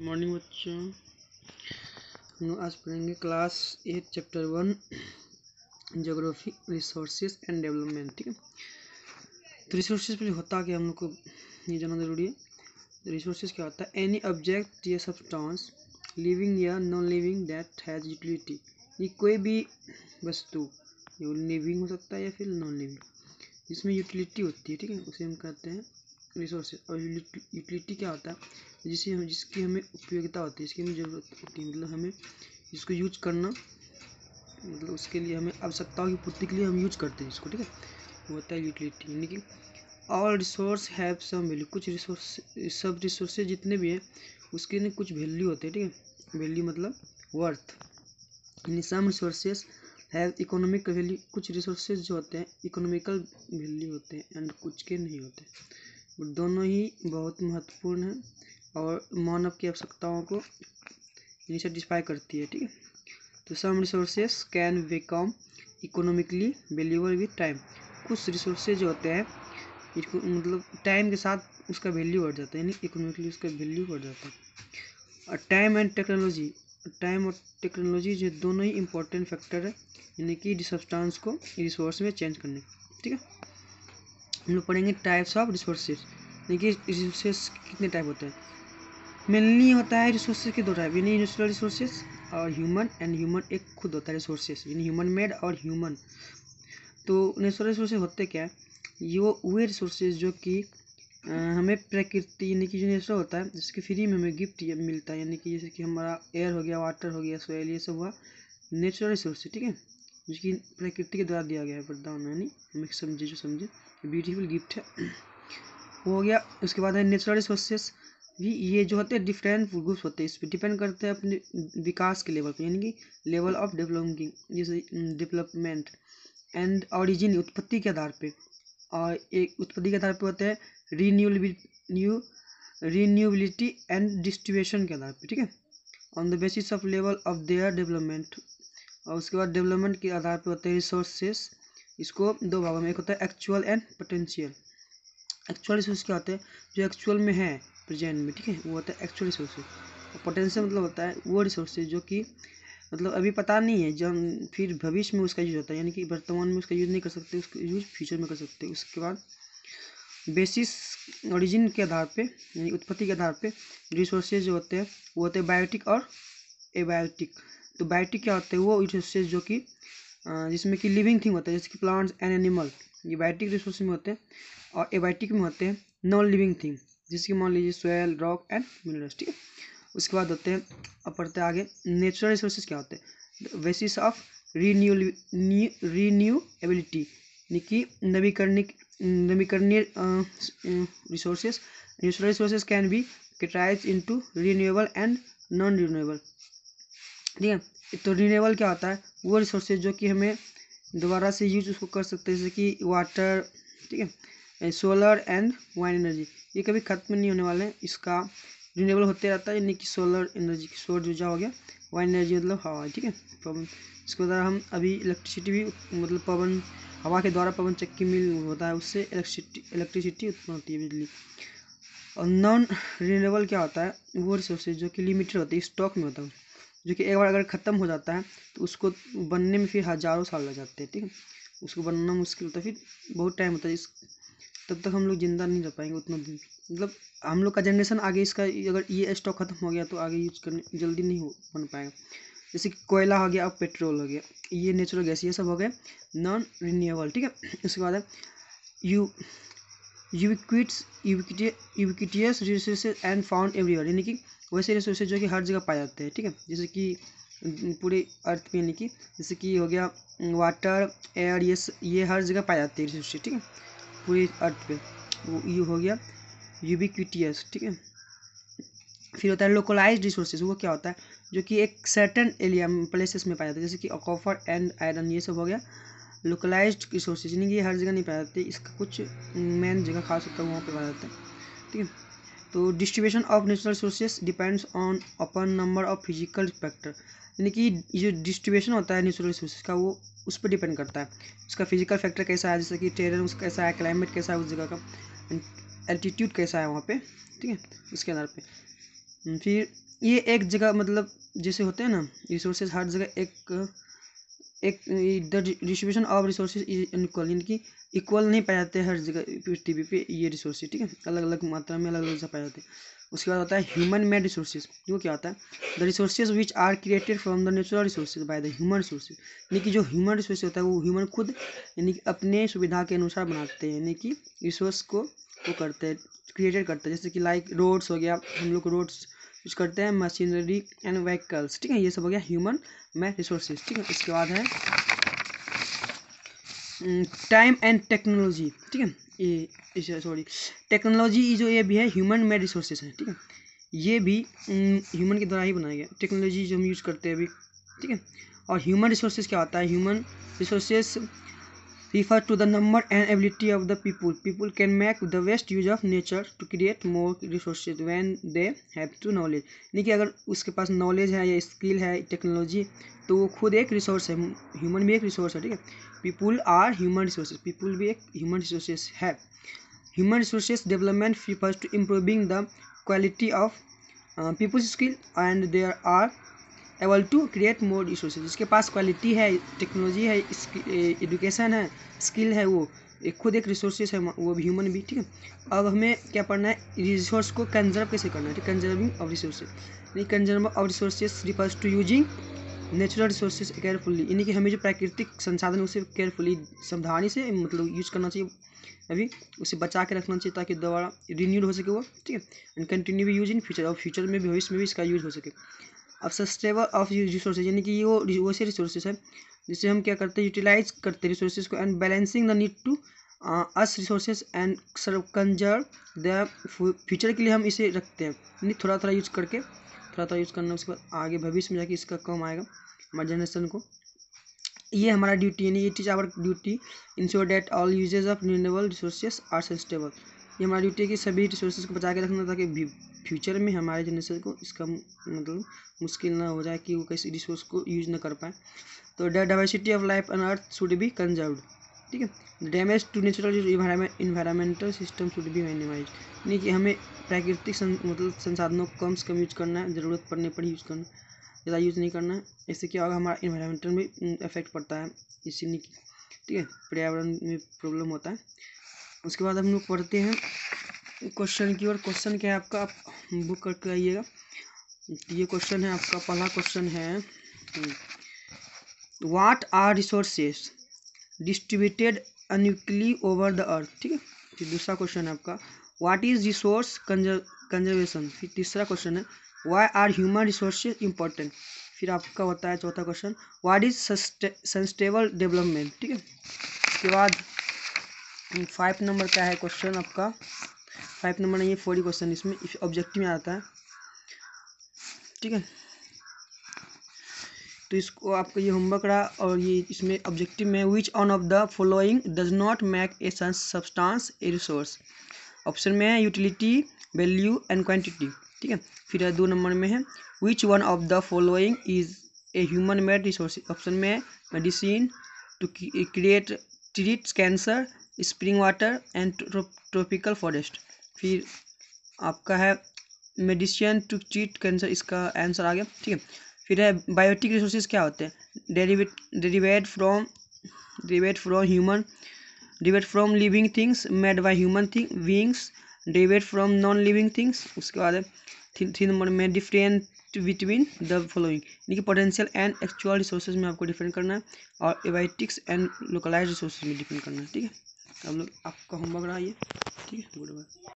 Morning बच्चों। हम लोग आज पढ़ेंगे class eight chapter one geography resources and development ठीक है? तो रिसोर्सेज पे होता क्या हम लोग को ये जानना ज़रूरी है। रिसोर्सेज क्या होता है? एनी ऑब्जेक्ट या सब्सटेंस लिविंग या non living that has utility ये कोई भी वस्तु लिविंग हो सकता है या फिर नॉन लिविंग जिसमें यूटिलिटी होती है, ठीक है? उसे हम कहते हैं रिसोर्सेज और यूटिलिटी क्या होता है? जिसे हम, जिसकी हमें उपयोगिता होती है, जिसकी हमें ज़रूरत होती है मतलब हमें जिसको यूज़ करना मतलब उसके लिए हमें आवश्यकताओं की पूर्ति के लिए हम यूज़ करते हैं इसको, ठीक है? वो होता है यूटिलिटी यानी कि all resource have some value कुछ रिसोर्स सब रिसोर्सेज जितने भी हैं, उसके लिए कुछ वैल्यू होते हैं, ठीक है? वैल्यू मतलब वर्थ यानी some resources have economic value कुछ रिसोर्सेज जो होते हैं इकोनॉमिकल वैल्यू होते हैं एंड कुछ के नहीं होते। दोनों ही बहुत महत्वपूर्ण हैं और मानव की आवश्यकताओं को सेटिस्फाई करती है, ठीक है? तो some resources can become economically valuable with time कुछ रिसोर्सेज जो होते हैं, इसको मतलब टाइम के साथ उसका वैल्यू बढ़ जाता है, यानी इकोनॉमिकली उसका वैल्यू बढ़ जाता है। और टाइम एंड टेक्नोलॉजी टाइम और टेक्नोलॉजी जो दोनों ही इंपॉर्टेंट फैक्टर है, यानी कि सब्सटेंस को रिसोर्स में चेंज करने ठीक है? हम लोग पढ़ेंगे टाइप्स ऑफ़ रिसोर्सेज कि रिसोर्सेज कितने टाइप होते हैं? मेनली होता है रिसोर्सेज के दो टाइप यानी नेचुरल रिसोर्सेज और ह्यूमन एंड ह्यूमन एक खुद होता है रिसोर्सेज यानी ह्यूमन मेड और ह्यूमन तो नेचुरल रिसोर्सेज होते क्या है? ये वे रिसोर्सेज जो कि हमें प्रकृति, यानी कि जो नेचुरल होता है, जिसके फ्री में हमें गिफ्ट मिलता है। यानी कि जैसे कि हमारा एयर हो गया वाटर हो गया सोयल ये सब हुआ। नेचुरल रिसोर्सेज ठीक है? जिसकी प्रकृति के द्वारा दिया गया है वरदान यानी हमें समझे जो समझे। ब्यूटीफुल गिफ्ट है। वो हो गया, उसके बाद है नेचुरल रिसोर्सेस भी ये जो होते हैं डिफरेंट ग्रुप्स होते हैं, इस पर डिपेंड करते हैं अपने विकास के लेवल पर यानी कि लेवल ऑफ़ डेवलपिंग जैसे डेवलपमेंट एंड ऑरिजिन उत्पत्ति के आधार पे। और एक उत्पत्ति के आधार पे होते हैं न्यू रीन्यूबिलिटी एंड डिस्ट्रीब्यूशन के आधार पे, ठीक है? On the basis of level of their development और उसके बाद डेवलपमेंट के आधार पर होते हैं रिसोर्सेस इसको दो भागों में, एक होता है actual and potential actual resource क्या होते हैं? जो एक्चुअल में है प्रेजेंट में, ठीक है? वो होता है एक्चुअल रिसोर्सेज और पोटेंशियल मतलब होता है वो रिसोर्सेज जो कि मतलब अभी पता नहीं है, जब फिर भविष्य में उसका यूज़ होता है, यानी कि वर्तमान में उसका यूज़ नहीं कर सकते, उसका यूज़ फ्यूचर में कर सकते। उसके बाद बेसिस ओरिजिन के आधार पे, यानी उत्पत्ति के आधार पे रिसोर्सेज जो होते हैं, वो होते हैं बायोटिक और एबायोटिक तो बायोटिक क्या होते हैं, वो रिसोर्सेज जो कि जिसमें कि लिविंग थिंग होता है, जैसे कि प्लांट्स एंड एनिमल ये बायोटिक रिसोर्स में होते हैं और एबायोटिक में होते हैं नॉन लिविंग थिंग जिसकी मान लीजिए सोयल रॉक एंड मिनरल्स ठीक है? उसके बाद होते हैं, अब पढ़ते हैं आगे नेचुरल रिसोर्सेज क्या होते हैं? बेसिस ऑफ़ रीन्यू रीन्यूएबिलिटी यानी कि नवीकरणिक, नवीकरणीय resources natural resources can be categorise into renewable and non renewable ठीक है? तो रीन्यूएबल क्या होता है? वो रिसोर्सेज जो कि हमें दोबारा से यूज़ उसको कर सकते हैं, जैसे कि वाटर ठीक है? सोलर एंड वाइन एनर्जी ये कभी खत्म नहीं होने वाले हैं, इसका रिन्यूएबल होते रहता है, यानी कि सोलर एनर्जी सौर ऊर्जा हो गया वाइन एनर्जी मतलब हवा ठीक है? पवन इसके द्वारा हम अभी इलेक्ट्रिसिटी भी मतलब पवन, हवा के द्वारा पवन चक्की मिल होता है, उससे इलेक्ट्रिसिटी इलेक्ट्रिसिटी उत्पन्न होती है बिजली। और नॉन रिन्यूएबल क्या होता है? वो रिसोर्सेज जो कि लिमिटेड होती है स्टॉक में होता है। जो कि एक बार अगर ख़त्म हो जाता है तो उसको बनने में फिर हज़ारों साल लग जाते हैं, ठीक है? उसको बनना मुश्किल होता है, फिर बहुत टाइम होता है, इस तब तक हम लोग ज़िंदा नहीं रह पाएँगे उतना दिन। मतलब हम लोग का जनरेशन आगे इसका, अगर ये स्टॉक खत्म हो गया तो आगे यूज़ करने, जल्दी नहीं हो, बन पाएगा। जैसे कि कोयला हो गया, अब पेट्रोल हो गया, ये नेचुरल गैस ये सब हो गए नॉन रिन्यूएबल ठीक है? उसके बाद है U ubiquitous ubiquitous resources and found everywhere यानी कि वैसे रिसोर्सेज जो कि हर जगह पाए जाते हैं, ठीक है? जैसे कि पूरे अर्थ पे यानी कि, जैसे कि हो गया वाटर एयर ये ये हर जगह पाए जाते हैं रिसोर्सेज ठीक है? पूरे अर्थ पे। वो ये हो गया यूबिक्विटियस ठीक है? फिर होता है लोकलाइज रिसोर्सेज वो क्या होता है? जो कि एक सर्टन एरिया प्लेसेस में पाया जाता है, जैसे कि कॉपर एंड आयरन ये सब हो गया लोकलाइज्ड रिसोर्सेज यानी कि हर जगह नहीं पाया जाते, इसका कुछ मेन जगह खास होता है वहाँ पर पाया जाता है, ठीक है? तो distribution of natural resources depends on upon number of physical factor यानी कि जो डिस्ट्रीब्यूशन होता है नेचुरल रिसोर्सेज का, वो उस पर डिपेंड करता है। उसका फ़िज़िकल फैक्टर कैसा है, जैसे कि टेरन उसका कैसा है क्लाइमेट कैसा है उस जगह का एल्टीट्यूड कैसा है वहाँ पे, ठीक है, उसके आधार पे। फिर ये एक जगह मतलब जैसे होते हैं ना रिसोर्सेज हर जगह एक एक distribution of resources is equal यानी कि इक्वल नहीं पाए जाते हर जगह पृथ्वी पे ये रिसोर्सेज ठीक है? अलग अलग मात्रा में अलग अलग पाए जाते हैं। उसके बाद होता है ह्यूमन मेड रिसोर्सेज वो क्या होता है? The resources which are created from the natural resources by the human resources यानी कि जो ह्यूमन रिसोर्स होता है, वो ह्यूमन खुद, यानी कि अपने सुविधा के अनुसार बनाते हैं। यानी कि रिसोर्स को, वो करते हैं क्रिएटेड करते हैं। जैसे कि लाइक रोड्स हो गया, हम लोग रोड्स यूज़ करते हैं मशीनरी एंड व्हीकल्स ठीक है? ये सब हो गया ह्यूमन मैथ रिसोर्सेज ठीक है? इसके बाद है टाइम एंड टेक्नोलॉजी ठीक है? ये सॉरी टेक्नोलॉजी जो ये भी है ह्यूमन मेड रिसोर्सेज है, ठीक है? ये भी ह्यूमन के द्वारा ही बनाया गया। टेक्नोलॉजी जो हम यूज़ करते हैं अभी, ठीक है? और ह्यूमन रिसोर्सेज क्या होता है? Human resources refer to the number and ability of the people. People can make the best use of nature to create more resources when they have to knowledge. यानी कि अगर उसके पास नॉलेज है या skill है टेक्नोलॉजी तो वो खुद एक रिसोर्स है ह्यूमन भी एक रिसोर्स है, ठीक है? People are human resources people भी एक ह्यूमन रिसोर्सेज है. Human resources development refers to improving the quality of people's skill and there are able to create more resources जिसके पास क्वालिटी है टेक्नोलॉजी है एजुकेशन है स्किल है वो। एक खुद एक रिसोर्सेज है, वो भी ह्यूमन भी, ठीक है? अब हमें क्या पढ़ना है? रिसोर्स को कंजर्व कैसे करना है? ठीक कंजर्विंग ऑफ़ रिसोर्सेज यानी conserve of resources refers to using natural resources carefully यानी कि हमें जो प्राकृतिक संसाधन उसे केयरफुली सावधानी से मतलब यूज़ करना चाहिए। अभी उसे बचा के रखना चाहिए ताकि दोबारा रिन्यूड हो सके वो, ठीक है? एंड कंटिन्यू भी यूज़ इन फ्यूचर और फ्यूचर में भी, भविष्य में भी इसका यूज़ हो सके। अब सस्टेबल ऑफ़ रिसोर्सेज यानी कि वो वैसे रिसोर्सेज है जिससे हम क्या करते हैं यूटिलाइज करते हैं रिसोर्सेज को and balancing the need to us resources and conserve the future के लिए हम इसे रखते हैं। यानी थोड़ा थोड़ा यूज़ करके थोड़ा थोड़ा यूज़ करना, उसके बाद आगे भविष्य में जाके इसका कम आएगा, हमारे जनरेशन को। ये हमारा ड्यूटी यानी ये teach our duty ensure that all usages of renewable resources are sustainable ये हमारी ड्यूटी है कि सभी रिसोर्सेज को बचा के रखना ताकि फ्यूचर में हमारे जनरेशन को इसका मतलब मुश्किल ना हो जाए कि वो किसी रिसोर्स को यूज़ ना कर पाए। तो the diversity of life on earth should be conserve ठीक है? Damage to natural environmental system should be minimise यानी कि हमें प्राकृतिक सं, मतलब संसाधनों को कम से कम यूज़ करना है ज़रूरत पड़ने पर यूज़ करना ज़्यादा यूज़ नहीं करना है इससे क्या होगा? हमारा इन्वायरमेंटल में इफ़ेक्ट पड़ता है इसी ठीक है? पर्यावरण में प्रॉब्लम होता है। उसके बाद हम लोग पढ़ते हैं क्वेश्चन की ओर। क्वेश्चन क्या है आपका? आप बुक करके आइएगा ये क्वेश्चन है आपका, पहला क्वेश्चन है what are resources distributed unequally over the earth ठीक है? फिर दूसरा क्वेश्चन है आपका व्हाट इज़ रिसोर्स कंजर्वेशन फिर तीसरा क्वेश्चन है why are human resources important फिर आपका होता है चौथा question what is sustainable development ठीक है? उसके बाद फाइव नंबर क्या है क्वेश्चन आपका? फाइव नंबर नहीं है फोर्टी क्वेश्चन इसमें ऑब्जेक्टिव में आता है। ठीक है? तो इसको आपका ये होमवर्क रहा और ये इसमें ऑब्जेक्टिव में which one of the following does not make a substance a resource option में है यूटिलिटी वैल्यू एंड क्वांटिटी ठीक है? फिर दो नंबर में है। Which one of the following is a human made resource option में medicine to create treat cancer spring water and tropical forest. फिर आपका है मेडिसिन टू चीट कैंसर, इसका आंसर आ गया। ठीक है। फिर है बायोटिक रिसोर्सेज क्या होते हैं? Derived from derived from human, derived from living things, made by human thing wings derived from non living things, उसके बाद थ्री नंबर में डिफरेंट बिटवीन द फॉलोइंग। यानी कि पोटेंशियल एंड एक्चुअल रिसोर्सेज में आपको डिफरेंट करना है और एबाइटिक्स एंड लोकलाइज रिसोर्सेज में डिफरेंट करना है। ठीक है। अब लोग आपका होमवर्क रहा ये। ठीक है गुड बाय।